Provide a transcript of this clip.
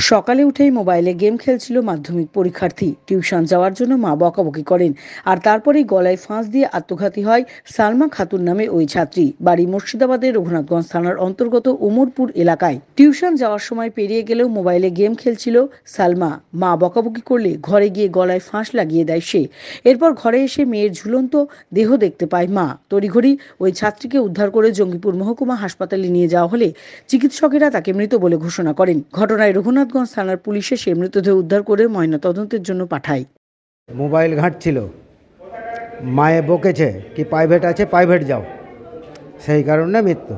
সকালে উঠেই মোবাইলে গেম খেলছিল মাধ্যমিক পরীক্ষার্থী। টিউশন যাওয়ার জন্য মা বকাবকি করেন। আর তারপরেই গলায় ফাঁস দিয়ে আত্মঘাতী হয় সালমা খাতুন নামে ওই ছাত্রী। বাড়ি মুর্শিদাবাদের রঘুনাথগঞ্জ থানার অন্তর্গত উমরপুর এলাকায়। টিউশন যাওয়ার সময় পেরিয়ে গেলেও মোবাইলে গেম খেলছিল সালমা। মা বকাবকি করলে ঘরে গিয়ে গলায় ফাঁস লাগিয়ে দেয় সে। এরপর ঘরে এসে মেয়ের ঝুলন্ত দেহ দেখতে পায় মা। তড়িঘড়ি ওই ছাত্রীকে উদ্ধার করে জঙ্গিপুর মহকুমা হাসপাতালে নিয়ে যাওয়া হলে চিকিৎসকেরা তাকে মৃত বলে ঘোষণা করেন। ঘটনায় রঘুনাথগঞ্জ থানার পুলিশে সে মৃতদেহ উদ্ধার করে ময়নাতদন্তের জন্য পাঠায়। মোবাইল ঘাঁটছিল। মায়ে বকেছে, কি প্রাইভেট আছে প্রাইভেট যাও। সেই কারণে মৃত্যু।